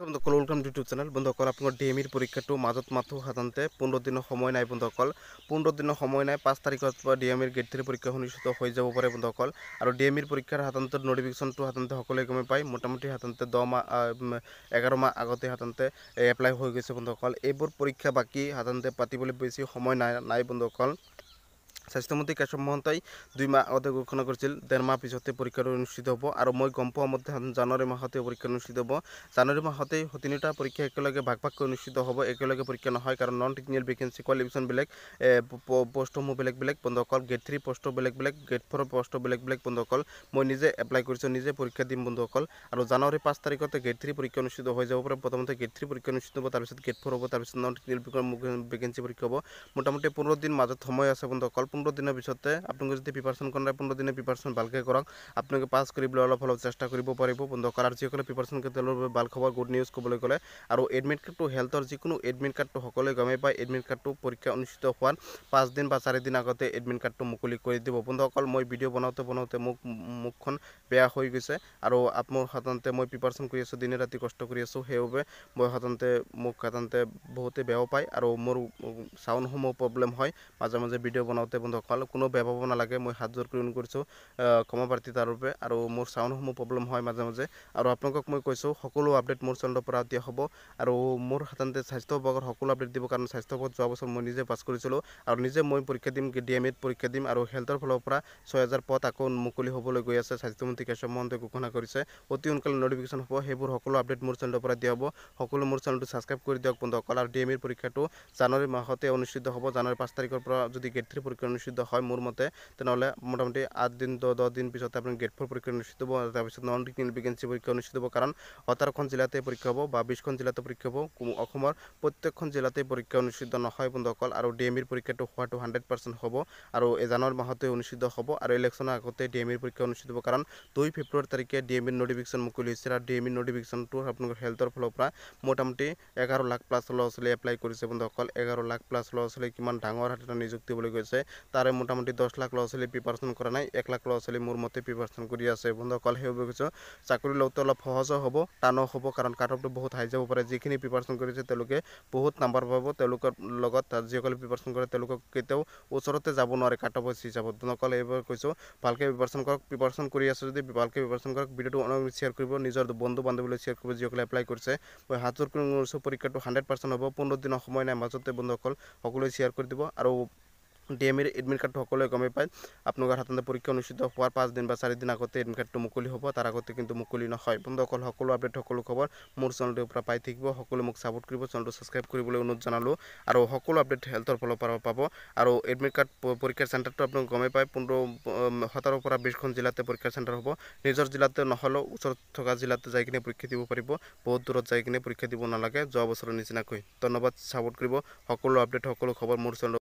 বন্ধুসকল welcome YouTube channel বন্ধুসকল আপোনাৰ ডি এম ইৰ পৰীক্ষাটো মাজত মাথো সাধাৰণতে পোন্ধৰ দিনৰ সময় নাই বন্ধুসকল। পোন্ধৰ দিনৰ সময় নাই পাঁচ তাৰিখৰ পৰা ডি এম ইৰ গেট থ্ৰী পৰীক্ষা অনুষ্ঠিত হৈ যাব পাৰে বন্ধুসকল। আৰু ডি এম ইৰ পৰীক্ষাৰ সাধাৰণতে নটিফিকেশ্যনটো সাধাৰণতে সকলোৱে গমে পায়। মোটামুটি সাধাৰণতে দহ মাহ এঘাৰ মাহ আগতে সাধাৰণতে এপ্লাই হৈ গৈছে বন্ধুসকল। এইবোৰ পৰীক্ষা বাকী সাধাৰণতে পাতিবলৈ বেছি সময় নাই নাই বন্ধুসকল। স্বাস্থ্যমন্ত্ৰী কেশৱ মহন্তই দুই মাহ আগতে ঘোষণা কৰিছিল ডেৰ মাহ পিছতে পৰীক্ষাটো অনুষ্ঠিত হ'ব আৰু মই গম পোৱা মতে জানুৱাৰী মাহতে পৰীক্ষা অনুষ্ঠিত হ'ব। জানুৱাৰী মাহতেই তিনিটা পৰীক্ষা একেলগে ভাগ ভাগকৈ অনুষ্ঠিত হ'ব, একেলগে পৰীক্ষা নহয় কাৰণ নন টেকনিকেল ভেকেঞ্চি কোৱালিফিকেশ্যন বেলেগ পষ্টসমূহ বেলেগ বেলেগ বন্ধুসকল গেট থ্ৰী পষ্টৰ বেলেগ বেলেগ গেট ফ'ৰৰ পষ্টৰ বেলেগ বেলেগ বন্ধুসকল মই নিজে এপ্লাই কৰিছোঁ, নিজে পৰীক্ষা দিম বন্ধুসকল আৰু জানুৱাৰী পাঁচ তাৰিখতে গেট থ্ৰী পৰীক্ষা অনুষ্ঠিত হৈ যাব পাৰে। প্ৰথমতে গেট থ্ৰী পৰীক্ষা অনুষ্ঠিত হ'ব, তাৰপিছত গেট ফ'ৰ হ'ব, তাৰপিছত নন টেকনিকেল ভেকেঞ্চি পৰীক্ষা হ'ব। মোটামুটি পোন্ধৰ দিন মাজত সময় আছে বন্ধুসকল পোন্ধৰ দিনৰ পিছতে আপোনালোকে যদি প্ৰিপাৰেশ্যন কৰা পোন্ধৰ দিনে প্ৰিপাৰেশ্যন ভালকৈ কৰক। আপোনালোকে পাছ কৰিবলৈ অলপ অলপ চেষ্টা কৰিব পাৰিব। বন্ধুসকল আৰু যিসকলে প্ৰিপাৰেশ্যন কৰে তেওঁলোকৰ ভাল খবৰ গুড নিউজ ক'বলৈ গ'লে আৰু এডমিট কাৰ্ডটো হেল্থৰ যিকোনো এডমিট কাৰ্ডটো সকলোৱে গমেই পায়। এডমিট কাৰ্ডটো পৰীক্ষা অনুষ্ঠিত হোৱাৰ পাঁচদিন বা চাৰিদিন আগতে এডমিট কাৰ্ডটো মুকলি কৰি দিব। বন্ধুসকল মই ভিডিঅ' বনাওঁতে বনাওঁতে মোক মুখখন বেয়া হৈ গৈছে আৰু মোৰ সাধাৰণতে মই প্ৰিপাৰেশ্যন কৰি আছোঁ দিনে ৰাতি কষ্ট কৰি আছোঁ। সেইবাবে মই সাধাৰণতে মোক সাধাৰণতে বহুতে বেয়াও পায় আৰু মোৰ চাউণ্ডসমূহ প্ৰব্লেম হয়। মাজে মাজে ভিডিঅ' বনাওঁতে বন্ধুসকল কোনো বেয়া পাব নালাগে মই হাত জোৰ কৰি কৰিছোঁ ক্ষমা প্ৰাৰ্থী তাৰ বাবে আৰু মোৰ চাউণ্ডসমূহ প্ৰব্লেম হয় মাজে মাজে। আৰু আপোনালোকক মই কৈছোঁ সকলো আপডেট মোৰ চেনেলৰ পৰা দিয়া হ'ব আৰু মোৰ সাধাৰণতে স্বাস্থ্য বিভাগৰ সকলো আপডেট দিব কাৰণ স্বাস্থ্য বিভাগত যোৱা বছৰ মই নিজে পাছ কৰিছিলোঁ আৰু নিজে মই পৰীক্ষা দিম ডি এম এড পৰীক্ষা দিম আৰু হেল্থৰ ফালৰ পৰা ছয় হাজাৰ পদ আকৌ মুকলি হ'বলৈ গৈ আছে স্বাস্থ্যমন্ত্ৰী কেশৱ মহন্তই ঘোষণা কৰিছে। অতি সোনকালে নটিফিকেশ্যন হ'ব সেইবোৰ সকলো আপডেট মোৰ চেনেলৰ পৰা দিয়া হ'ব। সকলো মোৰ চেনেলটো ছাবস্ক্ৰাইব কৰি দিয়ক বন্ধুসকল আৰু ডি এম ইৰ পৰীক্ষাটো জানুৱাৰী মাহতে অনুষ্ঠিত হ'ব। জানুৱাৰী পাঁচ তাৰিখৰ পৰা যদি গেট থ্ৰী পৰীক্ষা অনুষ্ঠিত হয় মোৰ মতে তেনেহ'লে মোটামুটি আঠ দিন দহ দহ দিন পিছতে আপুনি গেট ফ'ৰ পৰীক্ষা অনুষ্ঠিত হ'ব তাৰপিছত নন টেকনিকেল ভেকেঞ্চি পৰীক্ষা অনুষ্ঠিত হ'ব। কাৰণ সোতৰখন জিলাতে পৰীক্ষা হ'ব বা বিছখন জিলাতে পৰীক্ষা হ'ব। অসমৰ প্ৰত্যেকখন জিলাতে পৰীক্ষা অনুষ্ঠিত নহয় বন্ধুসকল আৰু ডি এম ইৰ পৰীক্ষাটো হোৱাটো হাণ্ড্ৰেড পাৰ্চেণ্ট হ'ব। আৰু জানুৱাৰী মাহতে অনুষ্ঠিত হ'ব আৰু ইলেকশ্যনৰ আগতে ডি এম ইৰ পৰীক্ষা অনুষ্ঠিত হ'ব। কাৰণ দুই ফেব্ৰুৱাৰী তাৰিখে ডি এম ইৰ নটিফিকেশ্যন মুকলি হৈছে আৰু ডি এম ইৰ নটিফিকেশ্যনটো আপোনালোকৰ হেল্থৰ ফালৰ পৰা মোটামুটি এঘাৰ লাখ প্লাছ ল'ৰা ছোৱালী এপ্লাই কৰিছে বন্ধুসকল এঘাৰ লাখ প্লাছ ল'ৰা ছোৱালী কিমান ডাঙৰ এটা নিযুক্তি দিবলৈ গৈছে তাৰে মোটামুটি দহ লাখ ল'ৰা ছোৱালী প্ৰিপাৰেশ্যন কৰা নাই এক লাখ ল'ৰা ছোৱালী মোৰ মতে প্ৰিপাৰেশ্যন কৰি আছে। বন্ধুসকল সেইবাবে কৈছোঁ চাকৰি লওঁতে অলপ সহজো হ'ব টানো হ'ব কাৰণ কাট অফটো বহুত হাই যাব পাৰে। যিখিনি প্ৰিপাৰেশ্যন কৰিছে তেওঁলোকে বহুত নাম্বাৰ পাব তেওঁলোকৰ লগত যিসকলে প্ৰিপাৰেশ্যন কৰে তেওঁলোকক কেতিয়াও ওচৰতে যাব নোৱাৰে কাট অফ হিচাপত বন্ধুসকল এইবাৰ কৈছোঁ ভালকৈ প্ৰিপাৰেশ্যন কৰক প্ৰিপাৰেশ্যন কৰি আছে যদি ভালকৈ প্ৰিপাৰেশ্যন কৰক ভিডিঅ'টো অনেক শ্বেয়াৰ কৰিব নিজৰ বন্ধু বান্ধৱীলৈ শ্বেয়াৰ কৰিব যিসকলে এপ্লাই কৰিছে। মই হাত জোৰ কৰি কৰিছোঁ পৰীক্ষাটো হাণ্ড্ৰেড পাৰ্চেণ্ট হ'ব পোন্ধৰ দিনৰ সময় নাই মাজতে বন্ধুসকল সকলোৱে শ্বেয়াৰ কৰি দিব আৰু ডি এম ইৰ এডমিট কাৰ্ডটো সকলোৱে গমেই পায়। আপোনালোকৰ সাধাৰণতে পৰীক্ষা অনুষ্ঠিত হোৱাৰ পাঁচদিন বা চাৰিদিন আগতে এডমিট কাৰ্ডটো মুকলি হ'ব তাৰ আগতে কিন্তু মুকলি নহয়। বন্ধুসকল সকলো আপডেট সকলো খবৰ মোৰ চেনেলটোৰ পৰা পাই থাকিব। সকলোৱে মোক ছাপোৰ্ট কৰিব চেনেলটো ছাবস্ক্ৰাইব কৰিবলৈ অনুৰোধ জনালোঁ আৰু সকলো আপডেট হেল্থৰ ফালৰ পৰা পাব। আৰু এডমিট কাৰ্ড পৰীক্ষাৰ চেণ্টাৰটো আপোনালোকে গমেই পায়। পোন্ধৰ সোতৰৰ পৰা বিছখন জিলাতে পৰীক্ষাৰ চেণ্টাৰ হ'ব। নিজৰ জিলাতে নহ'লেও ওচৰত থকা জিলাতে যাই কিনে পৰীক্ষা দিব পাৰিব। বহুত দূৰত যাই কিনে পৰীক্ষা দিব নালাগে। যোৱা বছৰৰ নিচিনাকৈ। ধন্যবাদ ছাপোৰ্ট কৰিব। সকলো আপডেট সকলো খবৰ মোৰ চেনেল